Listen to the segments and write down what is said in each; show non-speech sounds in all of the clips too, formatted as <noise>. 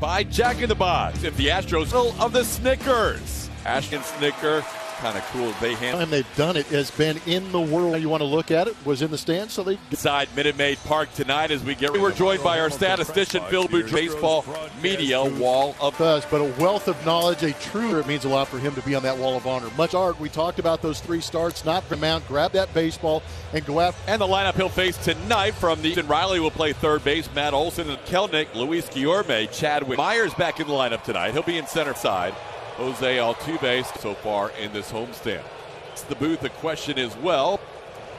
by Jack in the Box. If the Astros of the Snickers. Ashton Snicker, kind of cool. They handle. time they've done it has been in the world. You want to look at it? Was in the stands, so they Inside Minute Maid Park tonight as we get. We're joined by our statistician Phil Boudreau, baseball media wall of us, but a wealth of knowledge, a true. It means a lot for him to be on that wall of honor. Much art. We talked about those three starts. Not the mount. Grab that baseball and go after. And the lineup he'll face tonight from the And Riley will play third base. Matt Olson and Kelenic, Luis Guillorme, Chadwick Myers back in the lineup tonight. He'll be in center side. Jose Altuve so far in this homestand. It's the booth a question as well.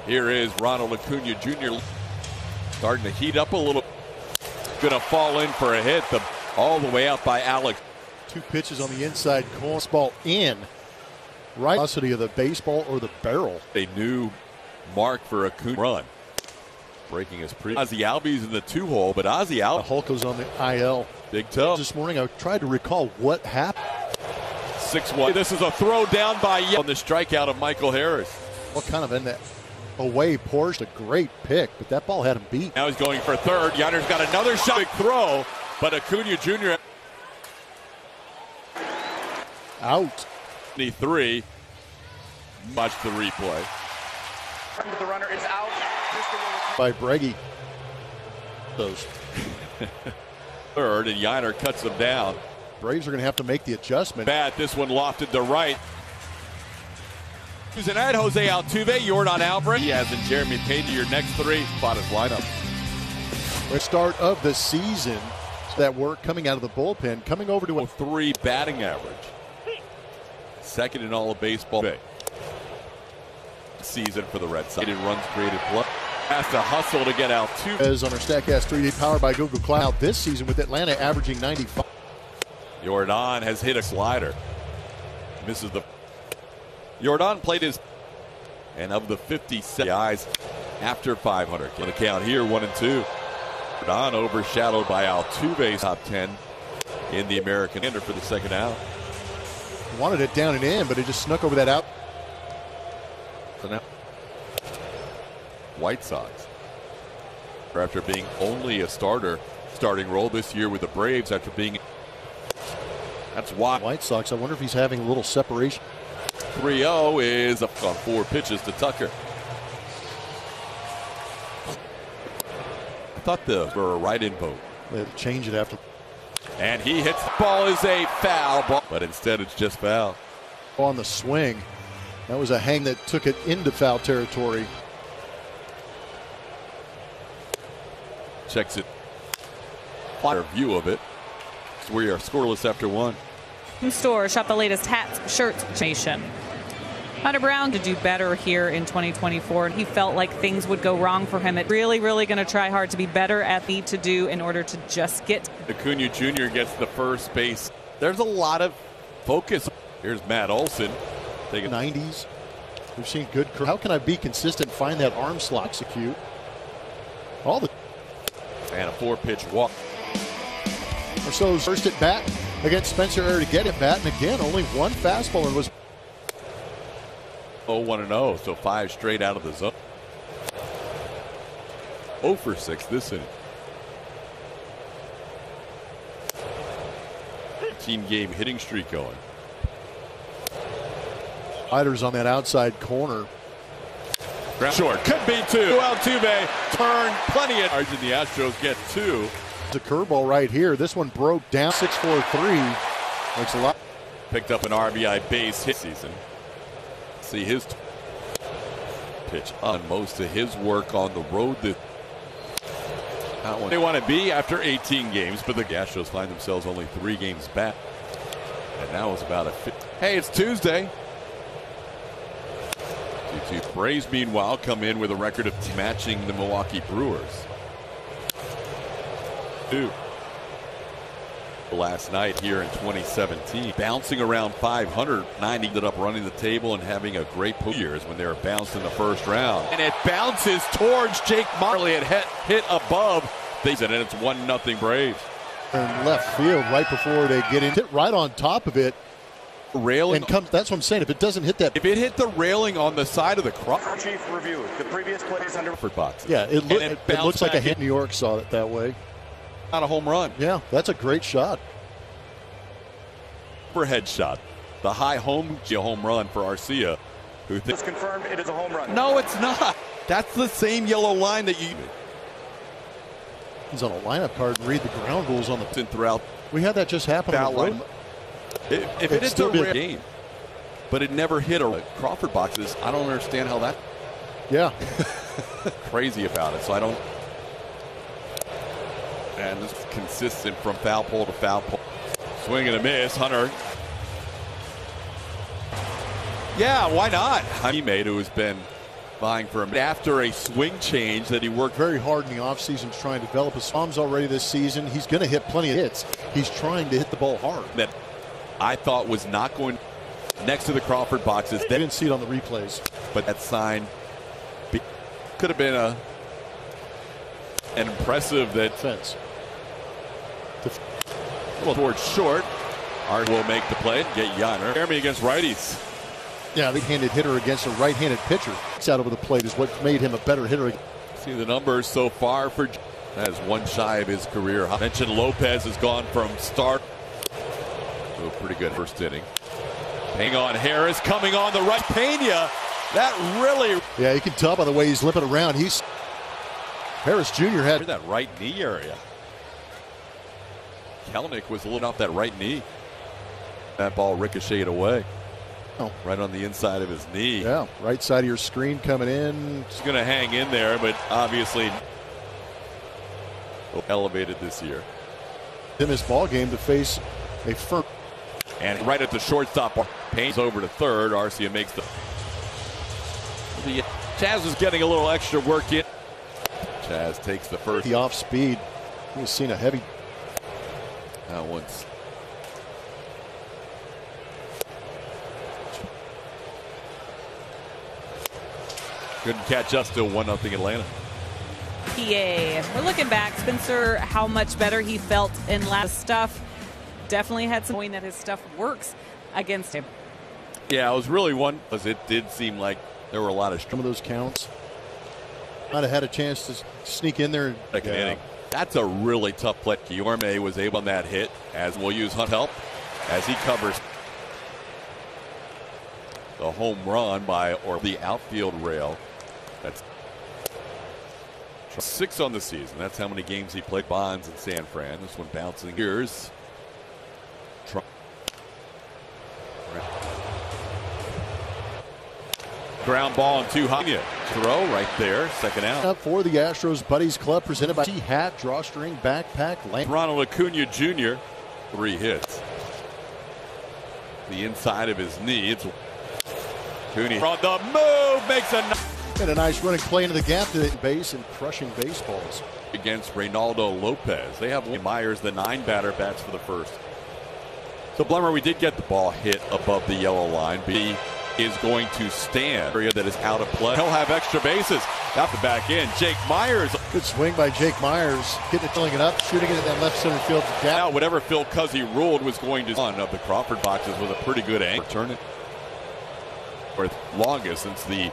Here is Ronald Acuna Jr. starting to heat up a little. Going to fall in for a hit. The all the way out by Alex. Two pitches on the inside corner. Ball in. Right. Velocity of the baseball or the barrel. A new mark for Acuna run. Breaking his pre. Ozzie Albies in the two hole, but Ozzie Al Hulk was on the IL. big toe. This morning I tried to recall what happened. Six one. This is a throw down by Ye- on the strikeout of Michael Harris. What kind of in that away Porsche, a great pick, but that ball had him beat. Now he's going for third. Yainer's got another shot. Big throw, but Acuna Jr. Out. 23. Watch the replay. The runner is out. by Breggy. Those <laughs> Third, and Yainer cuts him down. Braves are going to have to make the adjustment. Bad. This one lofted to right. Who's in at Jose Altuve, Yordan Alvarez. He has in Jeremy Pena. Your next three spot his lineup. The start of the season, that work coming out of the bullpen, coming over to a Three batting average. Second in all of baseball. Season for the Red Sox. Runs created plus. Has to hustle to get out two. as on our Statcast 3D powered by Google Cloud this season with Atlanta averaging 95. Yordan has hit a slider. Misses the. Yordan played his. And of the 57 guys after 500. Can count here, one and two. Yordan overshadowed by Altuve's top 10 in the American Ender for the second out. Wanted it down and in, but it just snuck over that out. So now, White Sox. After being only a starter, starting role this year with the Braves after being. That's why White Sox, I wonder if he's having a little separation. 3 0 is up on four pitches to Tucker. I thought the were a right in vote. They change it after And he hits the ball is a foul ball, but instead it's just foul. on the swing. That was a hang that took it into foul territory. Checks it. Fire view of it. So we are scoreless after one. Store. Shop the latest hats, shirts, nation. Hunter Brown to do better here in 2024, and he felt like things would go wrong for him. It really, really going to try hard to be better at the to do in order to just get Acuna Jr. gets the first base. There's a lot of focus. Here's Matt Olson. Taking 90s. We've seen good. How can I be consistent? Find that arm slot execute. All the and a four pitch walk. Marcell's first at bat against Spencer Air to get at bat, and again only one fastball and was 0 1 0, so five straight out of the zone. 0 for 6 this inning. 15 game hitting streak going. Sliders on that outside corner. Short. Could be two. Altuve turn plenty of yards, and the Astros get two. The curveball right here. This one broke down 6 4 3. Makes a lot. Picked up an RBI base hit season. See his pitch on most of his work on the road that they want to be after 18 games, but the Astros find themselves only three games back. And now it's about a hey, it's Tuesday. 2-2. Braves, meanwhile, come in with a record of matching the Milwaukee Brewers. Two last night here in 2017. Bouncing around 500, 90 ended up running the table and having a great pool years when they were bounced in the first round. And it bounces towards Jake Marley. It hit, hit above. They said, and it's one nothing Braves. And left field right before they get in. Hit right on top of it. Railing. And comes, that's what I'm saying. If it doesn't hit that. If it hit the railing on the side of the crop Chief review. The previous play is under. for boxes. Yeah, it, loo- And it, it it looks like a hit. New York saw it that way. Not a home run. Yeah, that's a great shot. Overhead shot. The high home home run for Arcia. Who It's confirmed it is a home run. No, it's not. That's the same yellow line that you He's on a lineup card and read the ground rules on the. in throughout. We had that just happen on the Foul. If, if It'd it is still a be a- rare game, but it never hit a Crawford boxes, I don't understand how that Yeah, <laughs> crazy about it. So I don't. And it's consistent from foul pole to foul pole. Swing and a miss. Hunter. Yeah, why not? He made who has been vying for him after a swing change that he worked very hard in the offseason to try and develop his arms already this season. He's going to hit plenty of hits. He's trying to hit the ball hard. that I thought was not going next to the Crawford boxes. They didn't see it on the replays. but that sign could have been a an impressive that Fence. Well towards short. Art will make the play and get Yainer. Jeremy against righties. Yeah, the handed hitter against a right-handed pitcher. It's out over the plate is what made him a better hitter. See the numbers so far for that is one shy of his career. I mentioned Lopez has gone from start to a pretty good first inning. Hang on, Harris coming on the right. Pena, that really Yeah, you can tell by the way he's limping around. He's Harris Jr. had that right knee area. Kelenic was a little off that right knee. That ball ricocheted away. Oh. Right on the inside of his knee. yeah right side of your screen coming in. He's going to hang in there, but obviously elevated this year. in this ball game to face a firm. And right at the shortstop, Pena's over to third. Arcia makes the. the Chas is getting a little extra work in. Chas takes the first. The off speed. He's seen a heavy. That one's. Couldn't catch us till 1 0 Atlanta. PA. We're looking back, Spencer, how much better he felt in last stuff. Definitely had some knowing that his stuff works against him. Yeah, I was really one because it did seem like there were a lot of Some of those counts. Might have had a chance to sneak in there. second Yeah. inning. That's a really tough play. Guillorme was able on that hit, as we'll use Hunt help as he covers the home run by or the outfield rail. That's six on the season. That's how many games he played. Bonds in San Fran. This one bouncing gears. Tr- Ground ball and two high. Throw right there. Second out. Up for the Astros Buddies Club, presented by T Hat, Drawstring, Backpack, Land. Ronald Acuna Jr. Three hits. The inside of his knee. It's Acuna on the move makes a And a nice running play into the gap to the base and crushing baseballs. against Reynaldo Lopez. They have Meyers, the nine batter, bats for the first. So Blummer, we did get the ball hit above the yellow line. B is going to stand area that is out of play. He'll have extra bases. Got the back end. Jake Meyers Good swing by Jake Meyers, getting it, filling it up, shooting it at that left center field gap. Now, whatever Phil Cuzzi ruled was going to one of the Crawford boxes with a pretty good angle. Turn it. For longest since the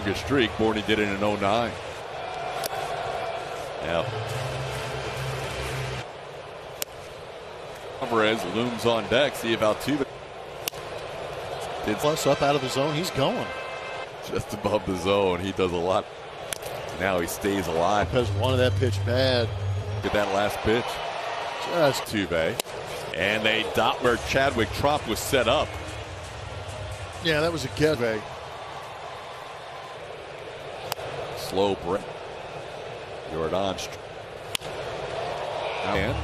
longest streak. Borney did it in 09. Now. Alvarez looms on deck. See if Altuve did Plus up out of the zone, he's going. just above the zone. He does a lot. Now he stays alive. Lopez wanted that pitch bad. Get that last pitch. Just Tuve. And they dot where Chadwick Tromp was set up. yeah, that was a get. Slow break. Jordan. And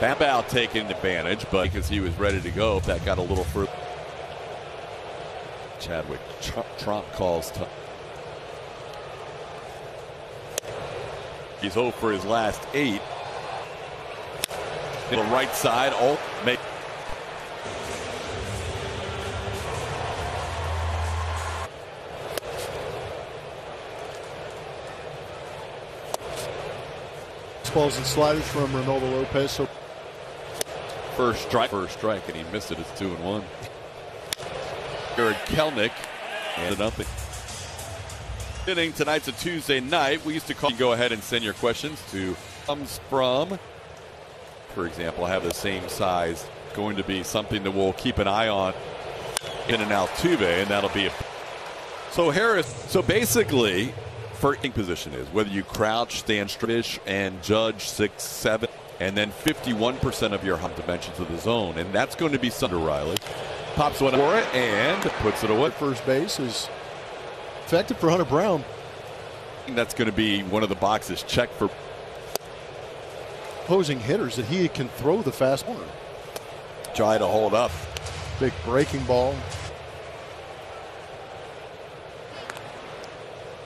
Babao taking advantage, but because he was ready to go, if that got a little further. Chadwick Tr- Tromp calls. T- He's 0 for his last eight. The right side, Alt make. balls and sliders from Reynaldo Lopez. So First strike, first strike, and he missed it. It's two and one. Jarred Kelenic and nothing. Inning tonight's a Tuesday night. We used to call. Go ahead and send your questions to comes from. For example, have the same size. Going to be something that we'll keep an eye on in an Altuve, and that'll be. A, so Harris. So basically, for position is whether you crouch, stand fish, and judge six, seven, and then 51% of your hump dimensions of the zone, and that's going to be Sunder Riley. Pops one for it and puts it away. First base is effective for Hunter Brown. That's going to be one of the boxes checked for opposing hitters that he can throw the fast corner. Try to hold up. Big breaking ball.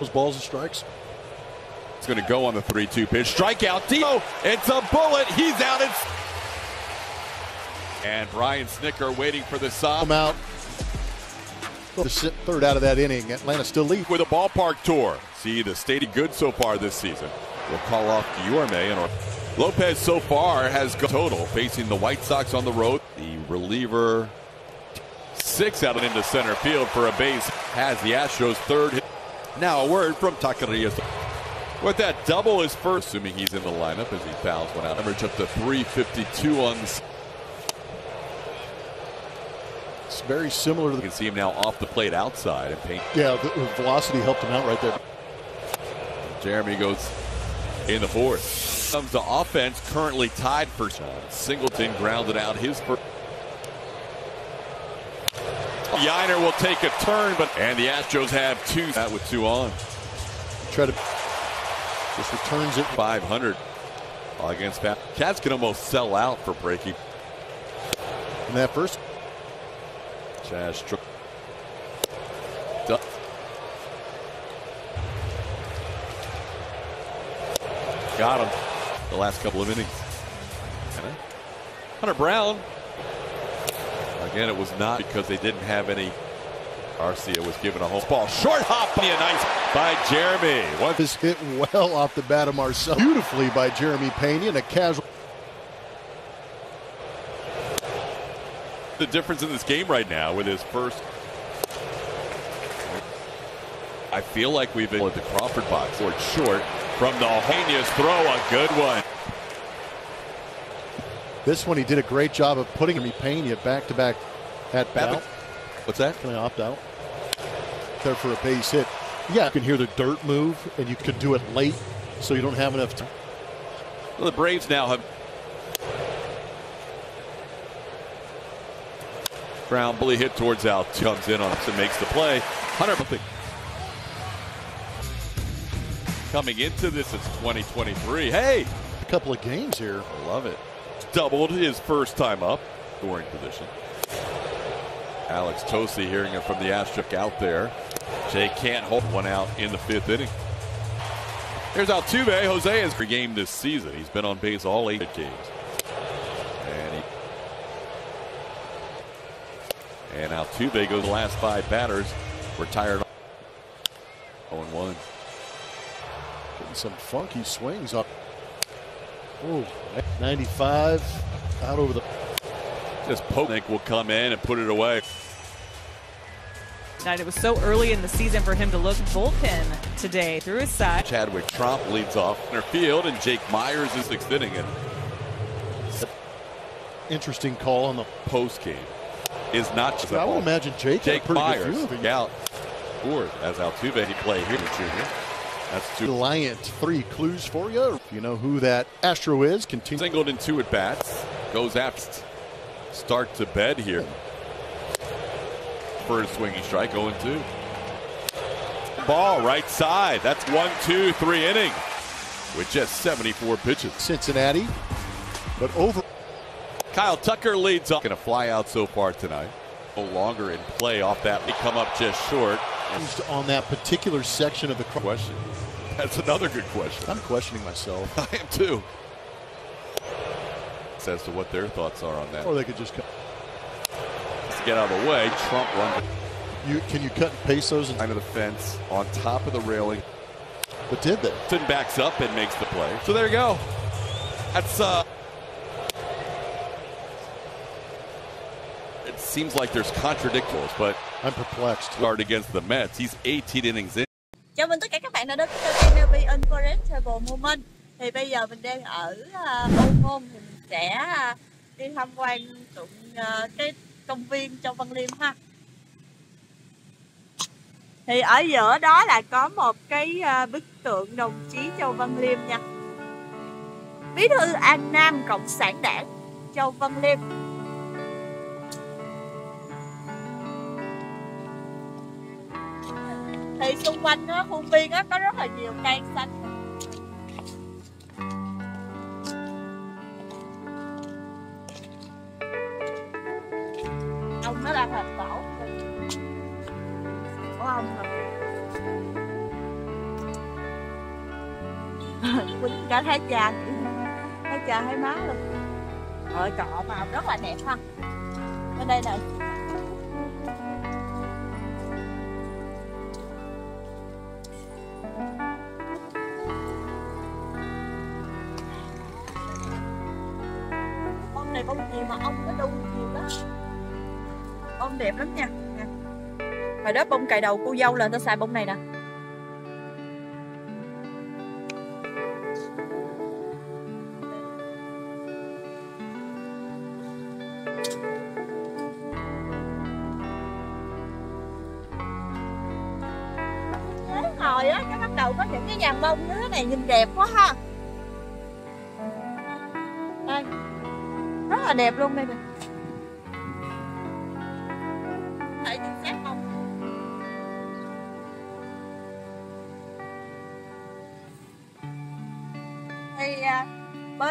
Those balls and strikes. It's going to go on the 3 2 pitch. Strikeout. Dino. It's a bullet. He's out. It's. And Brian Snitker waiting for the side. Come out. The third out of that inning. Atlanta still lead. With a ballpark tour. See the state of good so far this season. We'll call off Guillorme and Lopez so far has total facing the White Sox on the road. The reliever six out and into center field for a base has the Astros third. Hit. Now a word from Taqueria. With that double is first, assuming he's in the lineup as he fouls one out. Average up to 352 on the. It's very similar to the. You can see him now off the plate outside and paint. Yeah, the velocity helped him out right there. Jeremy goes in the fourth. Comes the offense currently tied for Singleton grounded out his first. Yainer will take a turn, but and the Astros have two. That with two on. Try to just returns it 500 against Pat. Cats can almost sell out for breaking. In that first. Chaz struck. Got him the last couple of innings. Hunter Brown. Again, it was not because they didn't have any Arcia was given a home ball. Short hop. A nice by Jeremy. What is hit well off the bat of Marcell. Beautifully by Jeremy Pena and a casual. The difference in this game right now with his first. I feel like we've been at the Crawford box or short from the Hanius throw. A good one. This one he did a great job of putting me Pena back to back at bat. What's that? Can I opt out? There for a base hit. Yeah, you can hear the dirt move, and you can do it late, so you don't have enough time. Well, the Braves now have ground bully hit towards out comes in on us and makes the play. Hunter coming into this it's 2023. Hey, a couple of games here. I love it. Doubled his first time up, scoring position. Alex Tosi hearing it from the Astros out there. Jay can't hold one out in the fifth inning. Here's Altuve. Jose has per game this season. He's been on base all eight games. And, he, and Altuve goes the last five batters. Retired 0 1. Getting some funky swings up. Oh, 95 out over the. Just Popnik will come in and put it away. Tonight it was so early in the season for him to look bullpen today through his side. Chadwick Tromp leads off center field, and Jake Meyers is sixth inning. And interesting call on the post game is not just. I would imagine Jake. Jake Meyers out fourth as Altuve he play here, junior. That's two. Reliant three clues for you. You know who that Astro is. Continue. Singled in two at bats. Goes after start to bed here. First swinging strike, 0 2. Ball right side. That's one, two, three inning with just 74 pitches. Cincinnati, but over. Kyle Tucker leads up. Going to fly out so far tonight. No longer in play off that. They come up just short. On that particular section of the question. That's another good question. I'm questioning myself. <laughs> I am too. As to what their thoughts are on that. Or they could just come. Just get out of the way, Tromp runs. You can you cut and paste those into the fence on top of the railing. But did they? Then backs up and makes the play. So there you go. That's uh. It seems like there's contradictions, but I'm perplexed. Start against the Mets. He's 18 innings in. Chào mừng tất cả các bạn đã đến với kênh MLB Unforgettable Moment Thì bây giờ mình đang ở uh, Âu Môn thì mình sẽ à, đi tham quan tụng ờ, cái công viên Châu Văn Liêm ha. Thì ở giữa đó là có một cái ờ, bức tượng đồng chí Châu Văn Liêm nha. Bí thư An Nam Cộng sản Đảng Châu Văn Liêm. Thì xung quanh đó, khuôn viên đó, có rất là nhiều cây xanh. Ông nó đang của ông rồi quýnh cả thấy cha thấy cha thấy má luôn. Rồi cọ màu rất là đẹp ha. Bên đây nè. Bông này bông gì mà ông nó đu nhiều đó ôm đẹp lắm nha. Nè. hồi đó bông cài đầu cô dâu là người xài bông này nè. Thế hồi á, cái bắt đầu có những cái dàn bông như thế này nhìn đẹp quá ha. Đây. Rất là đẹp luôn đây nè.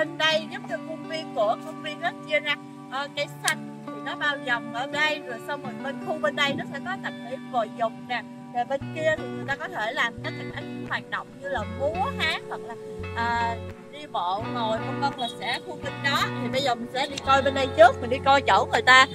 Bên đây giống như khuôn viên của công viên rất chia ra à, cây xanh thì nó bao vòng ở đây rồi xong rồi bên khu bên đây nó sẽ có tập thể vòi dục nè. Rồi bên kia thì người ta có thể làm các cái hoạt động như là múa hát hoặc là à, đi bộ ngồi vân vân là sẽ khu vực đó. Thì bây giờ mình sẽ đi coi bên đây trước mình đi coi chỗ người ta